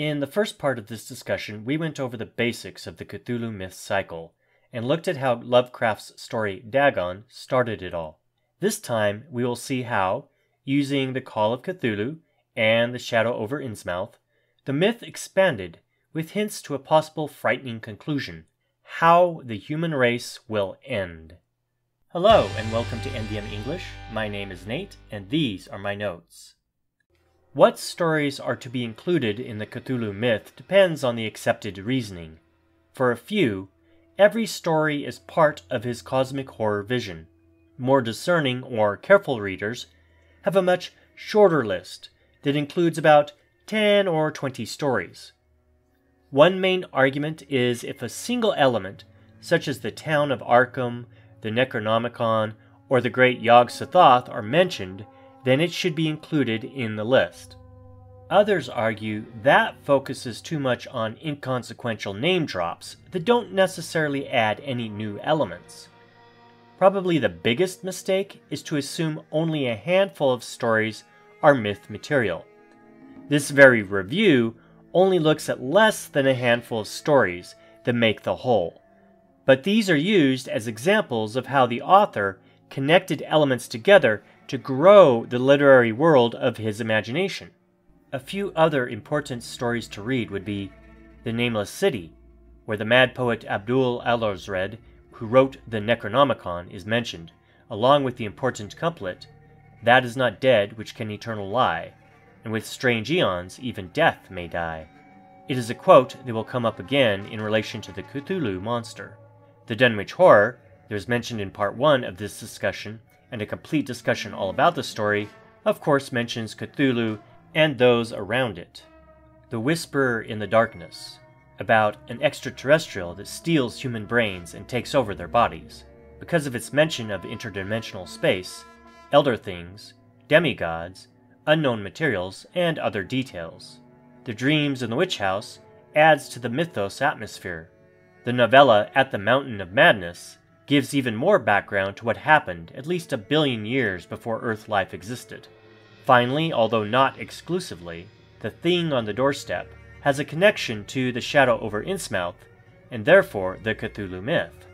In the first part of this discussion, we went over the basics of the Cthulhu myth cycle and looked at how Lovecraft's story Dagon started it all. This time, we will see how, using the Call of Cthulhu and the Shadow over Innsmouth, the myth expanded with hints to a possible frightening conclusion how the human race will end. Hello, and welcome to NDM English. My name is Nate, and these are my notes. What stories are to be included in the Cthulhu myth depends on the accepted reasoning. For a few, every story is part of his cosmic horror vision. More discerning or careful readers have a much shorter list that includes about 10 or 20 stories. One main argument is if a single element, such as the town of Arkham, the Necronomicon, or the great Yog Sothoth, are mentioned, then it should be included in the list. Others argue that focuses too much on inconsequential name drops that don't necessarily add any new elements. Probably the biggest mistake is to assume only a handful of stories are myth material. This very review only looks at less than a handful of stories that make the whole, but these are used as examples of how the author connected elements together to grow the literary world of his imagination. A few other important stories to read would be The Nameless City, where the mad poet Abdul Alhazred, who wrote the Necronomicon, is mentioned, along with the important couplet, That is not dead which can eternal lie, and with strange eons even death may die. It is a quote that will come up again in relation to the Cthulhu monster. The Dunwich Horror, that was mentioned in part 1 of this discussion, and a complete discussion all about the story, of course mentions Cthulhu and those around it. The Whisperer in the Darkness, about an extraterrestrial that steals human brains and takes over their bodies. Because of its mention of interdimensional space, elder things, demigods, unknown materials, and other details. The Dreams in the Witch House adds to the mythos atmosphere. The novella At the Mountain of Madness gives even more background to what happened at least a billion years before Earth life existed. Finally, although not exclusively, the thing on the doorstep has a connection to the shadow over Innsmouth, and therefore the Cthulhu myth.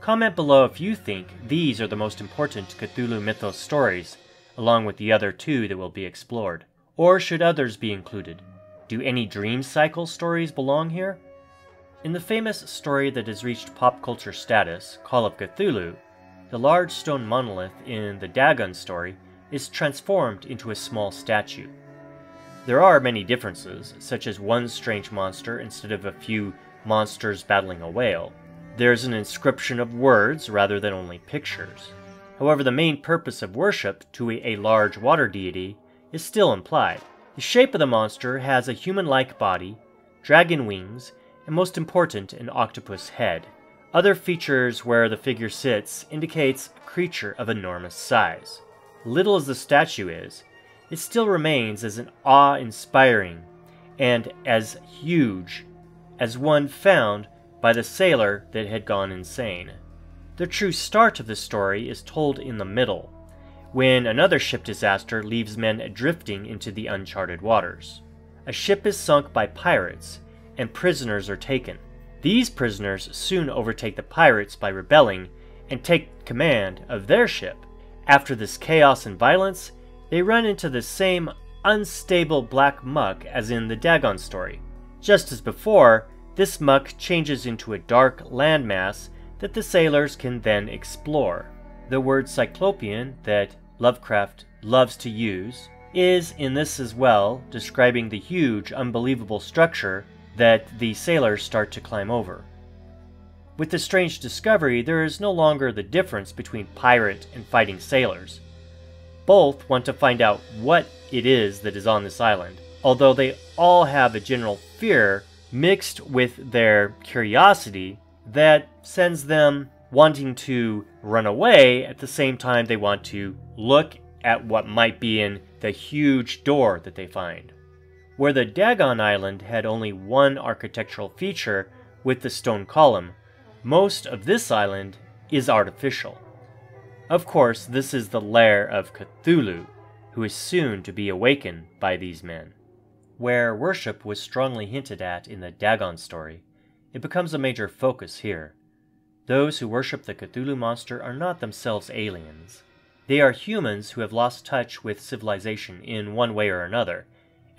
Comment below if you think these are the most important Cthulhu mythos stories, along with the other two that will be explored. Or should others be included? Do any dream cycle stories belong here? In the famous story that has reached pop culture status, Call of Cthulhu, the large stone monolith in the Dagon story is transformed into a small statue. There are many differences, such as one strange monster instead of a few monsters battling a whale. There's an inscription of words rather than only pictures. However, the main purpose of worship to a large water deity is still implied. The shape of the monster has a human like body, dragon wings, and most important, an octopus head. Other features where the figure sits indicates a creature of enormous size. Little as the statue is, it still remains as an awe-inspiring and as huge as one found by the sailor that had gone insane. The true start of the story is told in the middle, when another ship disaster leaves men drifting into the uncharted waters. A ship is sunk by pirates, and prisoners are taken. These prisoners soon overtake the pirates by rebelling and take command of their ship. After this chaos and violence, they run into the same unstable black muck as in the Dagon story. Just as before, this muck changes into a dark landmass that the sailors can then explore. The word cyclopean that Lovecraft loves to use is in this as well, describing the huge, unbelievable structure that the sailors start to climb over. With the strange discovery, there is no longer the difference between pirate and fighting sailors. Both want to find out what it is that is on this island, although they all have a general fear mixed with their curiosity that sends them wanting to run away at the same time they want to look at what might be in the huge door that they find. Where the Dagon Island had only one architectural feature with the stone column, most of this island is artificial. Of course, this is the lair of Cthulhu, who is soon to be awakened by these men. Where worship was strongly hinted at in the Dagon story, it becomes a major focus here. Those who worship the Cthulhu monster are not themselves aliens. They are humans who have lost touch with civilization in one way or another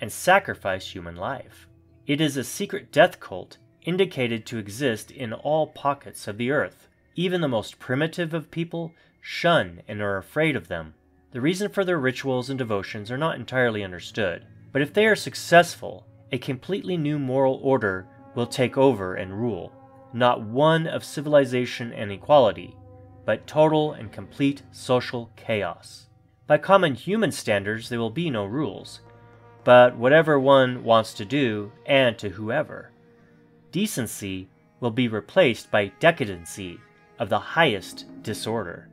and sacrifice human life. It is a secret death cult indicated to exist in all pockets of the earth. Even the most primitive of people shun and are afraid of them. The reason for their rituals and devotions are not entirely understood, but if they are successful, a completely new moral order will take over and rule, not one of civilization and equality, but total and complete social chaos. By common human standards, there will be no rules, but whatever one wants to do and to whoever. Decency will be replaced by decadency of the highest disorder.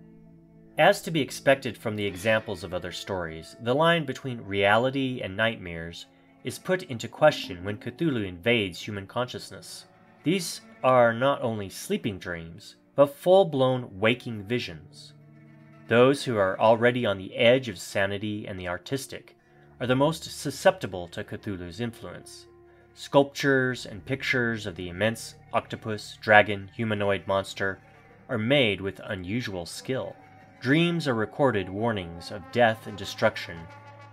As to be expected from the examples of other stories, the line between reality and nightmares is put into question when Cthulhu invades human consciousness. These are not only sleeping dreams, but full blown waking visions. Those who are already on the edge of sanity and the artistic are the most susceptible to Cthulhu's influence. Sculptures and pictures of the immense octopus, dragon, humanoid monster are made with unusual skill. Dreams are recorded warnings of death and destruction,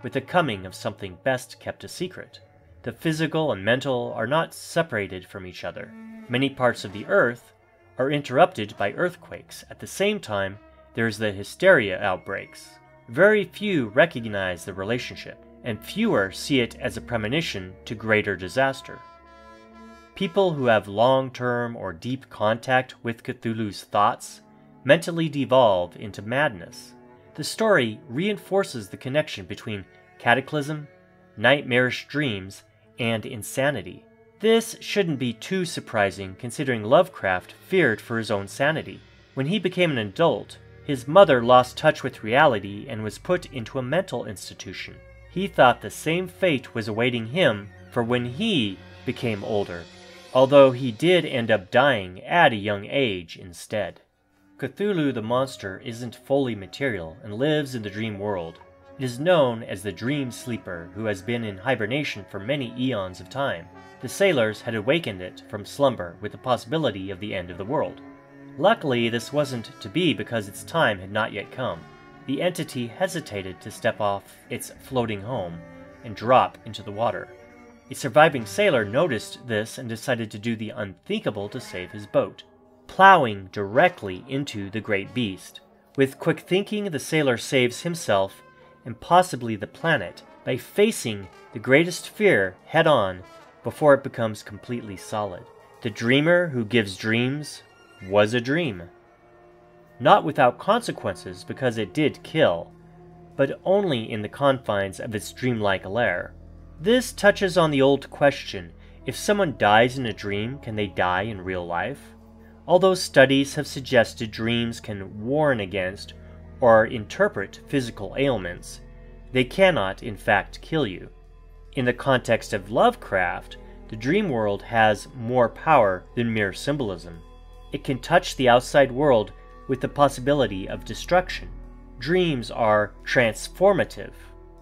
with the coming of something best kept a secret. The physical and mental are not separated from each other. Many parts of the earth are interrupted by earthquakes. At the same time, there is the hysteria outbreaks. Very few recognize the relationship and fewer see it as a premonition to greater disaster. People who have long term or deep contact with Cthulhu's thoughts mentally devolve into madness. The story reinforces the connection between cataclysm, nightmarish dreams, and insanity. This shouldn't be too surprising considering Lovecraft feared for his own sanity. When he became an adult, his mother lost touch with reality and was put into a mental institution he thought the same fate was awaiting him for when he became older, although he did end up dying at a young age instead. Cthulhu the monster isn't fully material and lives in the dream world. It is known as the Dream Sleeper, who has been in hibernation for many eons of time. The sailors had awakened it from slumber with the possibility of the end of the world. Luckily, this wasn't to be because its time had not yet come the entity hesitated to step off its floating home and drop into the water. A surviving sailor noticed this and decided to do the unthinkable to save his boat, plowing directly into the great beast. With quick thinking, the sailor saves himself and possibly the planet by facing the greatest fear head on before it becomes completely solid. The dreamer who gives dreams was a dream not without consequences because it did kill, but only in the confines of its dreamlike lair. This touches on the old question if someone dies in a dream, can they die in real life? Although studies have suggested dreams can warn against or interpret physical ailments, they cannot, in fact, kill you. In the context of Lovecraft, the dream world has more power than mere symbolism. It can touch the outside world with the possibility of destruction. Dreams are transformative.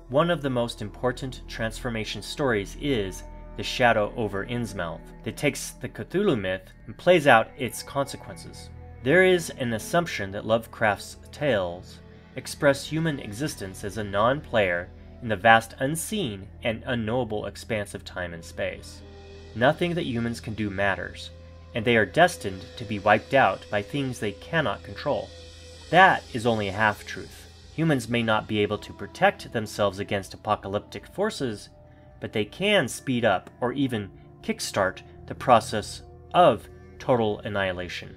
One of the most important transformation stories is The Shadow over Innsmouth, that takes the Cthulhu myth and plays out its consequences. There is an assumption that Lovecraft's tales express human existence as a non player in the vast unseen and unknowable expanse of time and space. Nothing that humans can do matters, and they are destined to be wiped out by things they cannot control. That is only a half truth. Humans may not be able to protect themselves against apocalyptic forces, but they can speed up or even kickstart the process of total annihilation.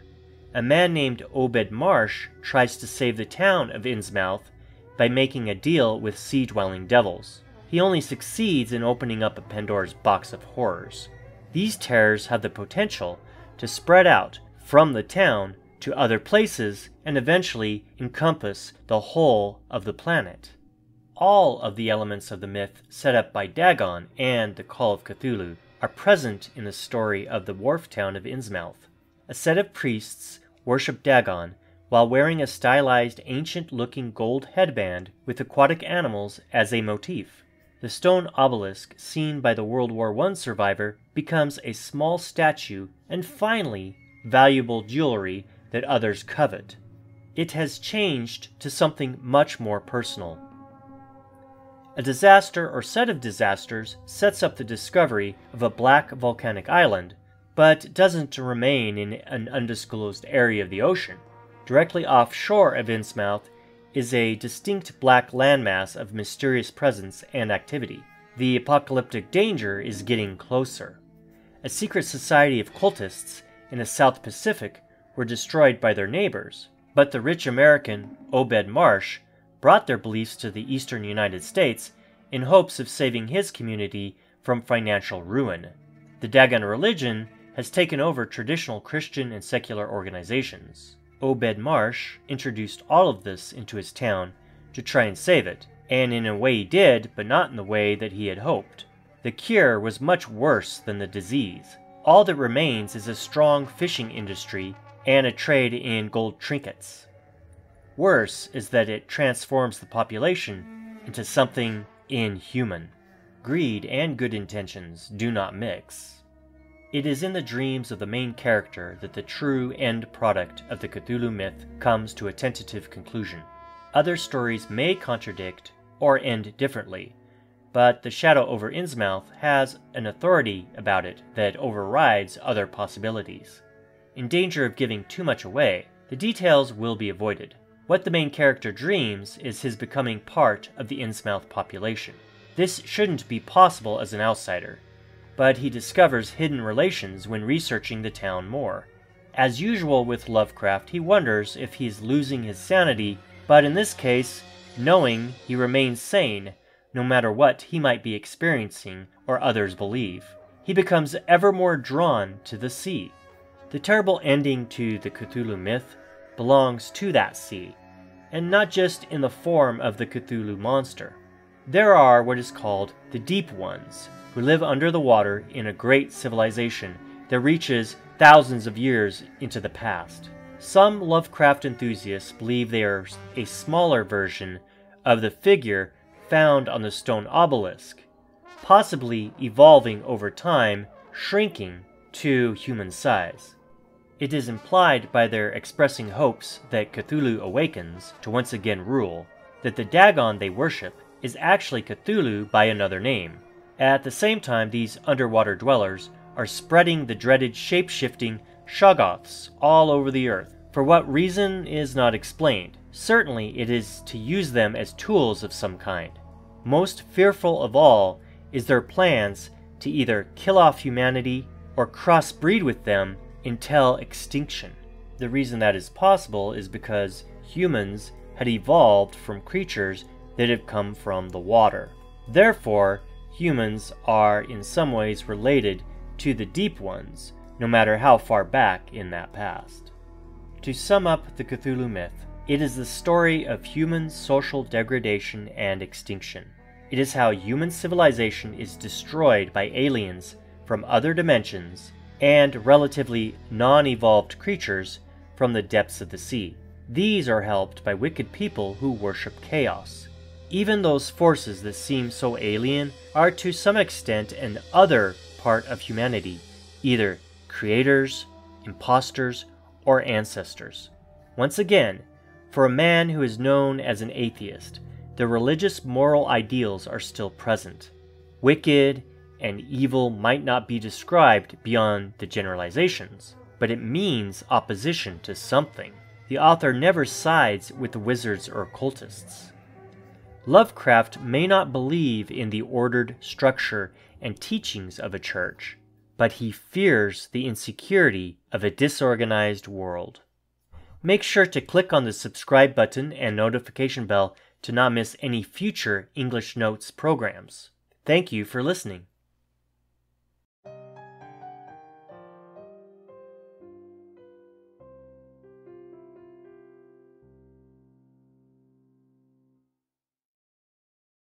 A man named Obed Marsh tries to save the town of Innsmouth by making a deal with sea dwelling devils. He only succeeds in opening up a Pandora's box of horrors. These terrors have the potential to spread out from the town to other places and eventually encompass the whole of the planet. All of the elements of the myth set up by Dagon and the Call of Cthulhu are present in the story of the wharf town of Innsmouth. A set of priests worship Dagon while wearing a stylized ancient looking gold headband with aquatic animals as a motif. The stone obelisk seen by the World War I survivor becomes a small statue and finally valuable jewelry that others covet. It has changed to something much more personal. A disaster or set of disasters sets up the discovery of a black volcanic island, but doesn't remain in an undisclosed area of the ocean. Directly offshore of Innsmouth is a distinct black landmass of mysterious presence and activity. The apocalyptic danger is getting closer. A secret society of cultists in the South Pacific were destroyed by their neighbors, but the rich American Obed Marsh brought their beliefs to the eastern United States in hopes of saving his community from financial ruin. The Dagon religion has taken over traditional Christian and secular organizations. Obed Marsh introduced all of this into his town to try and save it, and in a way he did, but not in the way that he had hoped. The cure was much worse than the disease. All that remains is a strong fishing industry and a trade in gold trinkets. Worse is that it transforms the population into something inhuman. Greed and good intentions do not mix. It is in the dreams of the main character that the true end product of the Cthulhu myth comes to a tentative conclusion. Other stories may contradict or end differently, but the shadow over Innsmouth has an authority about it that overrides other possibilities. In danger of giving too much away, the details will be avoided. What the main character dreams is his becoming part of the Innsmouth population. This shouldn't be possible as an outsider, but he discovers hidden relations when researching the town more. As usual with Lovecraft, he wonders if he is losing his sanity, but in this case, knowing he remains sane no matter what he might be experiencing or others believe. He becomes ever more drawn to the sea. The terrible ending to the Cthulhu myth belongs to that sea, and not just in the form of the Cthulhu monster. There are what is called the Deep Ones, who live under the water in a great civilization that reaches thousands of years into the past. Some Lovecraft enthusiasts believe they are a smaller version of the figure found on the stone obelisk, possibly evolving over time, shrinking to human size. It is implied by their expressing hopes that Cthulhu awakens to once again rule, that the Dagon they worship is actually Cthulhu by another name, at the same time, these underwater dwellers are spreading the dreaded shape-shifting Shoggoths all over the earth. For what reason is not explained. Certainly it is to use them as tools of some kind. Most fearful of all is their plans to either kill off humanity or crossbreed with them until extinction. The reason that is possible is because humans had evolved from creatures that have come from the water. Therefore, humans are in some ways related to the deep ones, no matter how far back in that past. To sum up the Cthulhu myth, it is the story of human social degradation and extinction. It is how human civilization is destroyed by aliens from other dimensions and relatively non evolved creatures from the depths of the sea. These are helped by wicked people who worship chaos. Even those forces that seem so alien are to some extent an other part of humanity, either creators, impostors, or ancestors. Once again, for a man who is known as an atheist, the religious moral ideals are still present. Wicked and evil might not be described beyond the generalizations, but it means opposition to something. The author never sides with the wizards or occultists. Lovecraft may not believe in the ordered structure and teachings of a church, but he fears the insecurity of a disorganized world. Make sure to click on the subscribe button and notification bell to not miss any future English Notes programs. Thank you for listening.